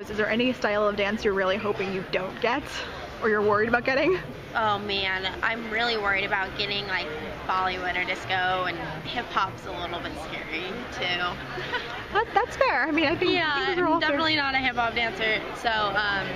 Is there any style of dance you're really hoping you don't get or you're worried about getting? Oh man, I'm really worried about getting like Bollywood or disco and hip hop's a little bit scary too. That, that's fair. I mean, I think, yeah, I'm fair. definitely not a hip hop dancer, so um,